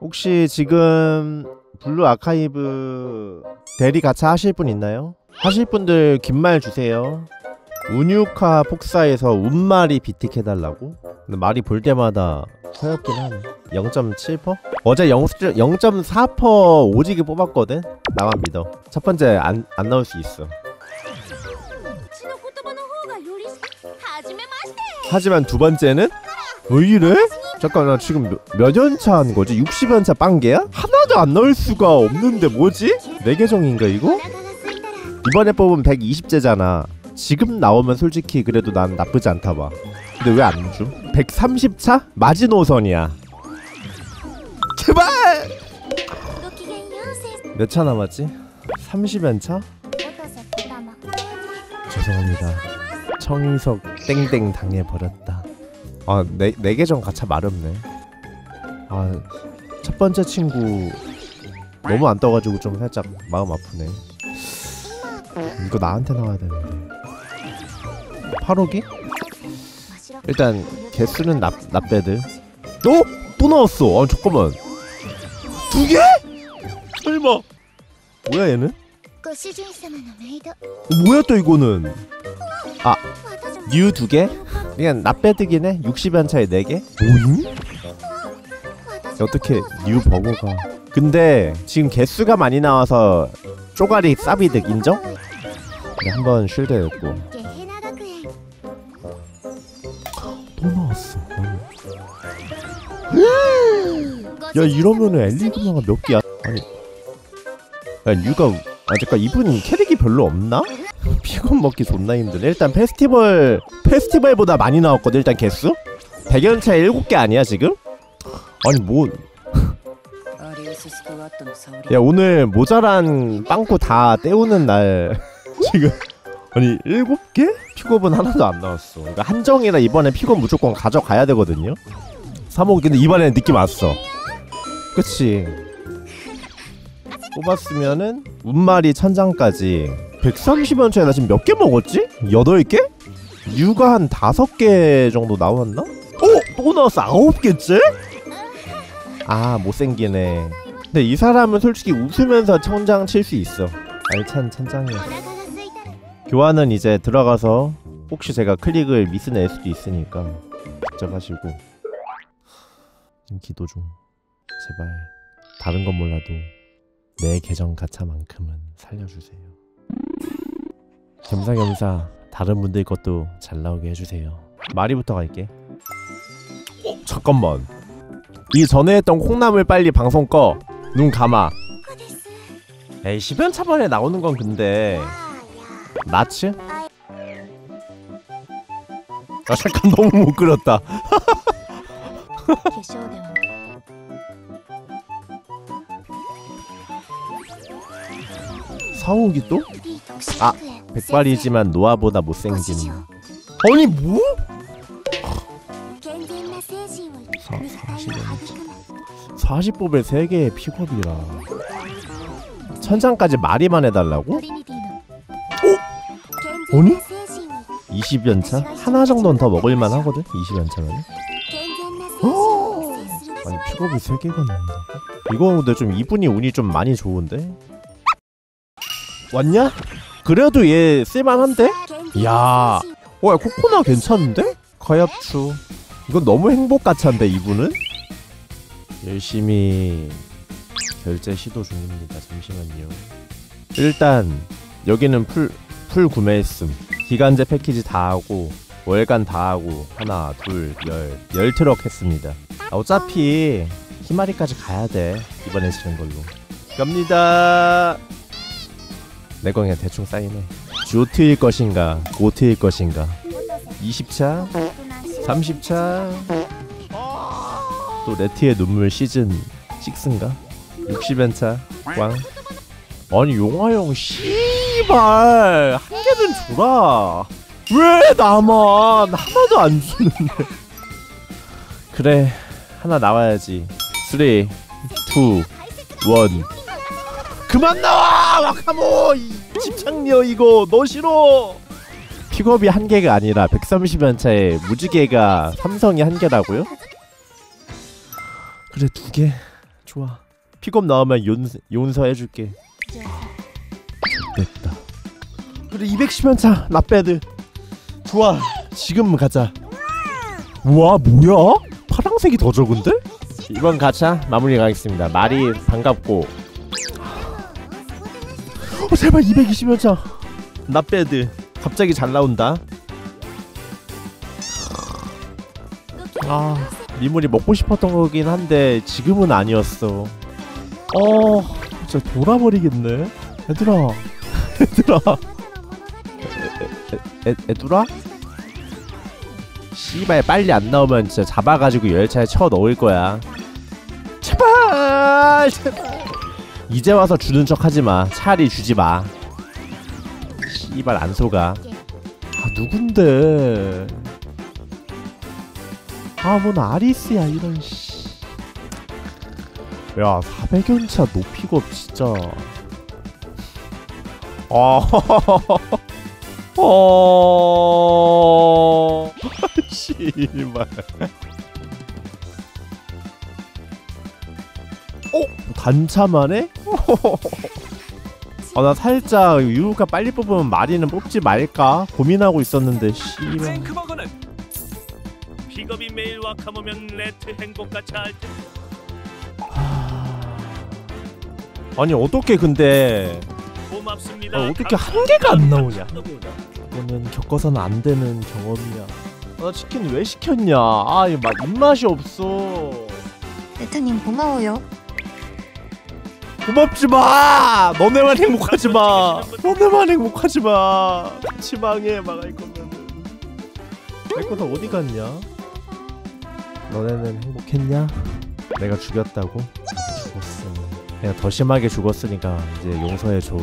혹시 지금 블루 아카이브 대리 가차 하실 분 있나요? 하실 분들 긴 말 주세요 운유카 폭사에서 운말이 비틱해달라고? 근데 말이 볼 때마다 서엽긴 하네 0.7%? 어제 0.4% 오지게 뽑았거든? 나만 믿어 첫 번째 안, 안 나올 수 있어 하지만 두 번째는? 왜 이래? 잠깐 나 지금 몇 년 차 한 거지? 60년 차 빵개야? 하나도 안 넣을 수가 없는데 뭐지? 네 내 계정인가 이거? 이번에 뽑은 120제잖아 지금 나오면 솔직히 그래도 난 나쁘지 않다 봐 근데 왜 안 줌? 130차? 마지노선이야 제발! 몇 차 남았지? 30연차? 죄송합니다 청이석 땡땡 당해버렸다 아, 네, 네개 전 가차 마렵네. 아, 첫 번째 친구 너무 안 떠가지고 좀 살짝 마음 아프네. 이거 나한테 나와야 되는데. 8호기? 일단 개수는 나, 납배들. 또? 또 나왔어! 아, 잠깐만. 두 개? 설마. 뭐야, 얘는? 뭐야 또 이거는 아 뉴 두 개? 그냥 나빼드기네 60연 차에 4개? 오잉? 어떻게 뉴 버거가 근데 지금 개수가 많이 나와서 쪼가리 싸비득 인정? 한번 쉴드였고 또 나왔어 야 이러면은 엘리그마가 몇 개야 아니 야 뉴가 아 잠깐 이분 캐릭이 별로 없나? 시건 먹기 존나 힘들네. 일단 페스티벌 페스티벌보다 많이 나왔거든 일단 개수? 백연차 7개 아니야 지금? 아니 뭐. 야, 오늘 모자란 빵꾸 다 때우는 날 지금. 아니 7개? 픽업은 하나도 안 나왔어. 그러니까 한정이라 이번에 픽업 무조건 가져가야 되거든요. 사모기 근데 이번에 느낌 왔어. 그치? 뽑았으면은 운말이 천장까지. 130원 차이 나 지금 몇 개 먹었지? 8개? 유가 한 5개 정도 나왔나? 어? 또 나왔어 9개째? 아 못생기네 근데 이 사람은 솔직히 웃으면서 천장 칠 수 있어 알찬 천장이야 교환은 이제 들어가서 혹시 제가 클릭을 미스낼 수도 있으니까 걱정하시고 지금 기도 좀 제발 다른 건 몰라도 내 계정 가차만큼은 살려주세요 겸사겸사 다른 분들 것도 잘 나오게 해주세요. 마리부터 갈게. 어? 잠깐만. 이 전에 했던 콩나물 빨리 방송 꺼 눈 감아. 에이 10년 차만에 나오는 건 근데. 나츠? 아 잠깐 너무 못 그렸다. 사오기 또? 아. 백발이지만 노아보다 못생긴 아니 뭐? 40 뽑에 3개의 픽업이라 천장까지 말이만 해달라고? 어? 아니? 20연차? 하나 정도는 더 먹을만 하거든? 20연차면 어? 아니 픽업이 3개가 나온다 이거 근데 좀 이분이 운이 좀 많이 좋은데? 왔냐? 그래도 얘 쓸만한데? 야, 와 코코나 괜찮은데? 가엽추. 이건 너무 행복 가차인데 이분은? 열심히 결제 시도 중입니다 잠시만요. 일단 여기는 풀, 풀 구매했음. 기간제 패키지 다 하고 월간 다 하고 하나 둘열열 열 트럭 했습니다. 아, 어차피 히마리까지 가야 돼 이번에 지는 걸로. 갑니다. 내거 그냥 대충 사인해. 주트일 것인가, 고트일 것인가. 20차, 30차. 또 레티의 눈물 시즌 6인가? 60연차 꽝. 아니 용화형 씨발 한 개는 줘라. 왜 나만 하나도 안 주는데? 그래 하나 나와야지. 3, 2, 1. 그만 나와 와카모! 이 집착녀 이거 너 싫어. 픽업이 한 개가 아니라 130연차에 무지개가 삼성이 한 개라고요? 그래 두 개. 좋아. 픽업 나오면 용, 용서 해줄게. 됐다. 그래 210연 차 나빼드. 좋아 지금 가자. 우와 뭐야? 파랑색이 더 적은데? 이번 가차 마무리 가겠습니다. 말이 반갑고 어 제발 220연 차 나 빼드. 갑자기 잘 나온다. 아 미물이 먹고 싶었던 거긴 한데 지금은 아니었어. 어 진짜 돌아버리겠네. 얘들아. 얘들아. 애들아? 씨발 빨리 안 나오면 진짜 잡아가지고 열차에 쳐 넣을 거야. 제발 제발 이제 와서 주는 척 하지 마. 차라리 주지 마. 씨발 안 속아. 아 누군데? 아뭔 아리스야 이런 씨. 야 400연차 높이고 진짜. 아. 어... 씨발. 어? 단차만해? 아 나 살짝 유우가 빨리 뽑으면 마리는 뽑지 말까 고민하고 있었는데 씨발. 탱크버거는 픽업이 매일 와카모면 레트 행복같이 할 때. 아니 어떻게 근데 고맙습니다. 아, 어떻게 한 개가 안 나오냐? 이거는 겪어서는 안 되는 경험이야. 아, 나 치킨 왜 시켰냐? 아 이거 막 입맛이 없어. 레타님 고마워요. 고맙지 마. 너네만 행복하지 마. 너네만 행복하지 마. 망해 망할 거면은. 내거다 어디 갔냐? 너네는 행복했냐? 내가 죽였다고? 죽었어. 내가 더 심하게 죽었으니까 이제 용서해줘